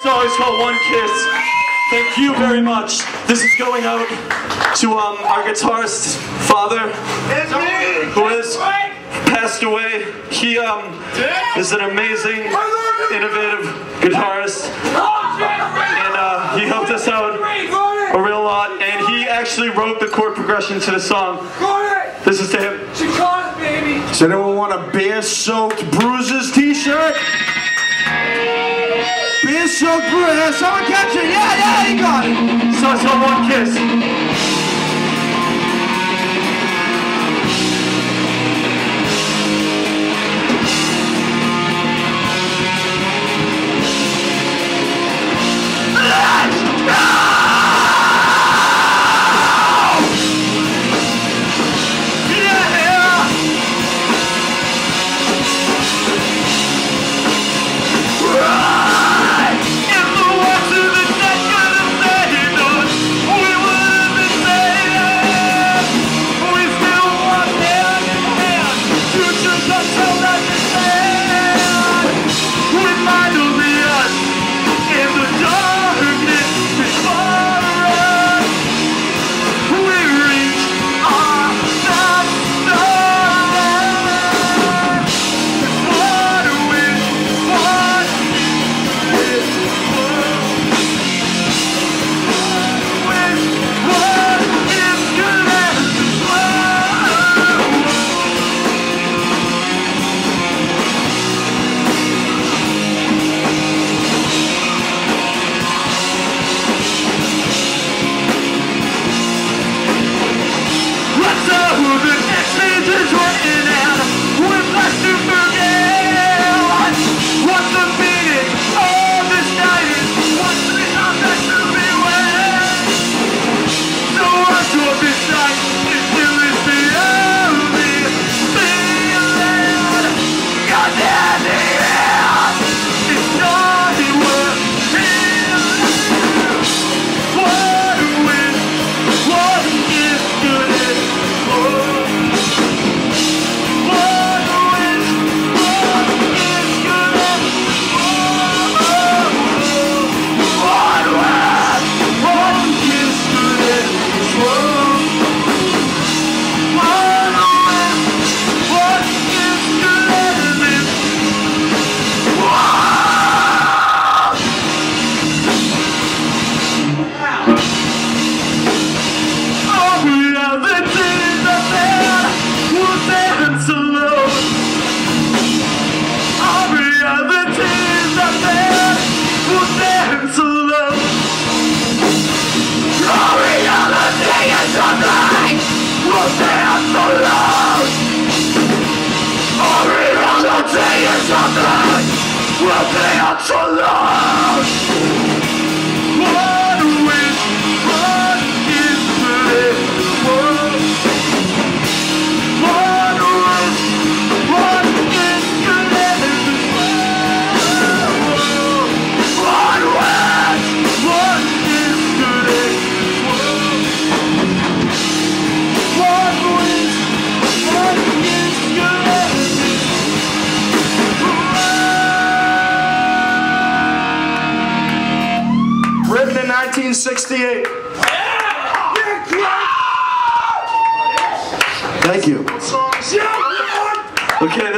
song is called One Kiss. Thank you very much. This is going out to um, our guitarist father, who has passed away. He um, is an amazing, innovative guitarist, and uh, he helped us out a real lot. And he actually wrote the chord progression to the song. This is to him. Does anyone want a beer-soaked bruises t-shirt? Beer-soaked bruises. Someone catch it. Yeah, yeah, he got it. So it's called One Kiss. Written 1968. Thank you. Okay.